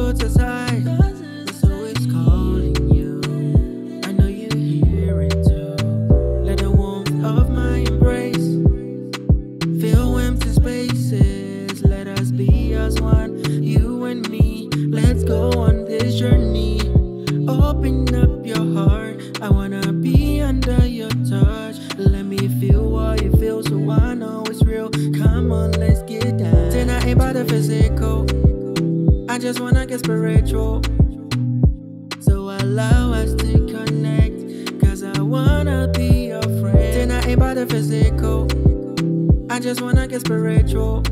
so tight. It's always calling you. I know you hear it too. Let the warmth of my embrace fill empty spaces. Let us be as one, you and me. Let's go on this journey. Open up your heart. I wanna be under your touch. Let me feel what you feel so I know it's real. Come on, let's get down. Tonight ain't about the physical just wanna get spiritual. So allow us to connect. Cause I wanna be your friend. Then I ain't about the physical. I just wanna get spiritual.